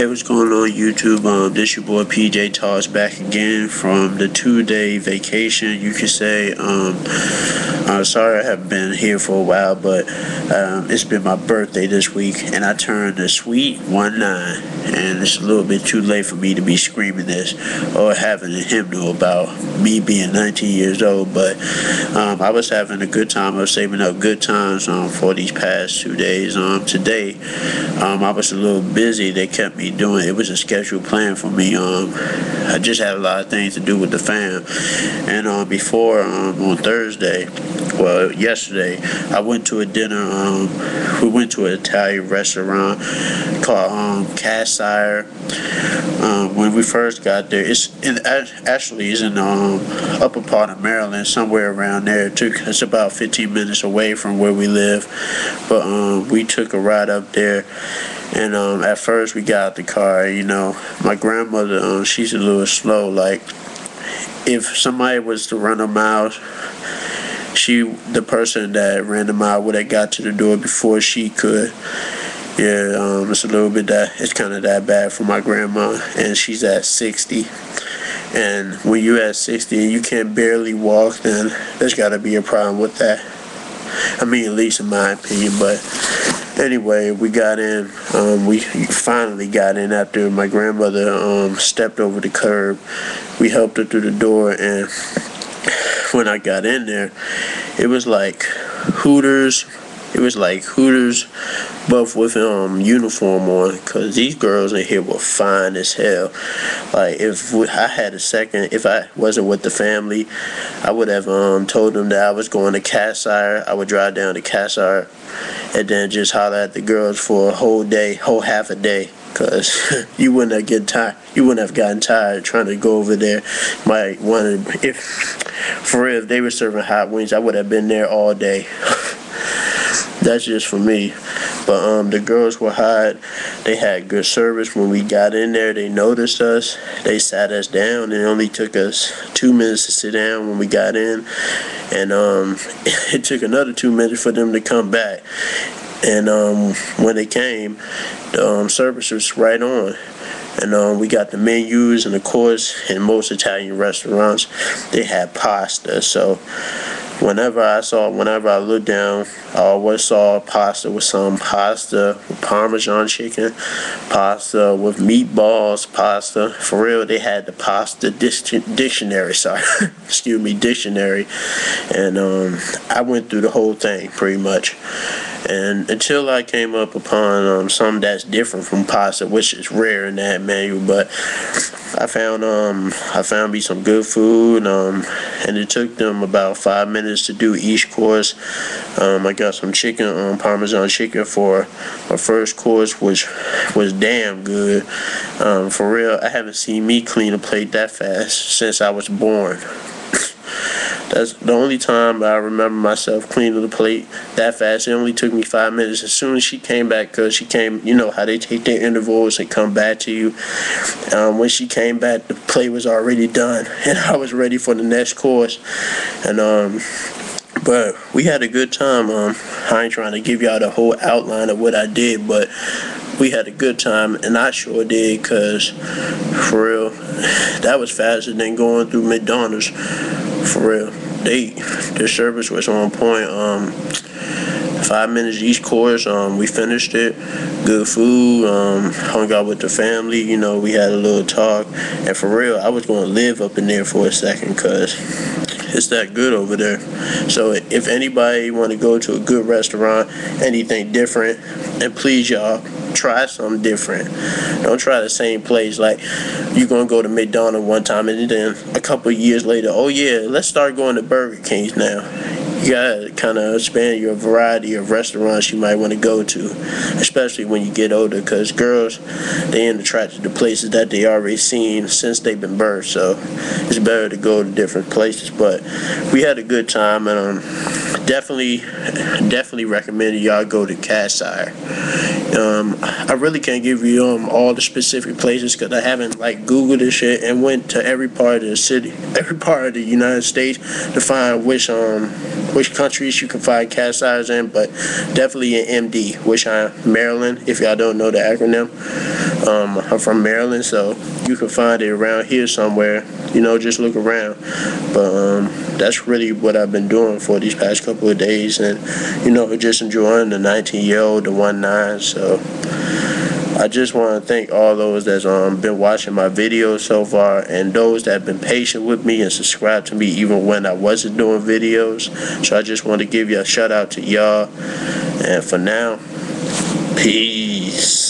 Hey, what's going on YouTube? Um, this your boy PJ Talks back again from the two-day vacation, you could say. Um, I'm sorry I haven't been here for a while, but um, it's been my birthday this week, and I turned a sweet one nine, and it's a little bit too late for me to be screaming this or having a hymnal about me being 19 years old. But um, I was having a good time. I was saving up good times um, for these past two days. Um, today, um, I was a little busy. They kept me doing. It was a scheduled plan for me. Um, I just had a lot of things to do with the fam, and uh, before um, on Thursday, well, yesterday, I went to a dinner. Um, we went to an Italian restaurant called um, Cassire. Um, when we first got there, it's in, actually is in the um, upper part of Maryland, somewhere around there. It took it's about 15 minutes away from where we live, but um, we took a ride up there and um, at first we got out the car, you know, my grandmother, um, she's a little slow. Like, if somebody was to run a mile, she, the person that ran the mile would have got to the door before she could. Yeah, um, it's a little bit that, it's kind of that bad for my grandma, and she's at 60. And when you're at 60 and you can't barely walk, then there's got to be a problem with that. I mean, at least in my opinion, but anyway, we got in. Um, we finally got in after my grandmother um, stepped over the curb. We helped her through the door, and when I got in there, it was like Hooters. It was like Hooters, but with um uniform on, cause these girls in here were fine as hell. Like if I had a second, if I wasn't with the family, I would have um told them that I was going to Cassire. I would drive down to Cassire and then just holler at the girls for a whole day, whole half a day. Cause you wouldn't have get tired. You wouldn't have gotten tired trying to go over there. Might want to, if for real, if they were serving hot wings, I would have been there all day. That's just for me. But um, the girls were hot. They had good service. When we got in there, they noticed us. They sat us down. It only took us two minutes to sit down when we got in. And um, it took another two minutes for them to come back. And um, when they came, the um, service was right on. And um, we got the menus, and of course, in most Italian restaurants, they had pasta. So whenever I saw, whenever I looked down, I always saw pasta with some pasta with Parmesan chicken, pasta with meatballs, pasta. For real, they had the pasta dictionary. Sorry, excuse me, dictionary, and um, I went through the whole thing pretty much. And until I came up upon um, something that's different from pasta, which is rare in that menu, but I found um I found me some good food um and it took them about five minutes to do each course. Um, I got some chicken um Parmesan chicken for my first course, which was damn good. Um, for real, I haven't seen me clean a plate that fast since I was born. That's the only time I remember myself cleaning the plate that fast. It only took me five minutes. As soon as she came back, because she came, you know how they take their intervals and come back to you. Um, when she came back, the plate was already done, and I was ready for the next course. And um, but we had a good time. Um, I ain't trying to give y'all the whole outline of what I did, but we had a good time, and I sure did, cause for real, that was faster than going through McDonald's. For real they their service was on point. Um, five minutes each course. Um, we finished it. Good food. Um, hung out with the family. You know, we had a little talk. And for real, I was to live up in there for a second because it's that good over there. So if anybody want to go to a good restaurant, anything different, and please y'all try something different. Don't try the same place. Like you're gonna go to McDonald's one time and then a couple years later, oh yeah, let's start going to Burger King's now you gotta kind of expand your variety of restaurants you might want to go to, especially when you get older. Because girls, they end attracted to places that they already seen since they've been birthed. So it's better to go to different places. But we had a good time, and um, definitely, definitely recommend y'all go to Cassire. Um, I really can't give you um all the specific places because I haven't like Googled this shit and went to every part of the city, every part of the United States to find which um which countries you can find Cassires in, but definitely in MD, which I'm Maryland, if y'all don't know the acronym. Um, I'm from Maryland, so you can find it around here somewhere. You know, just look around. But um, that's really what I've been doing for these past couple of days, and you know, just enjoying the 19 year old, the one nine. So. I just want to thank all those that's um, been watching my videos so far and those that have been patient with me and subscribed to me even when I wasn't doing videos. So I just want to give you a shout out to y'all. And for now, peace.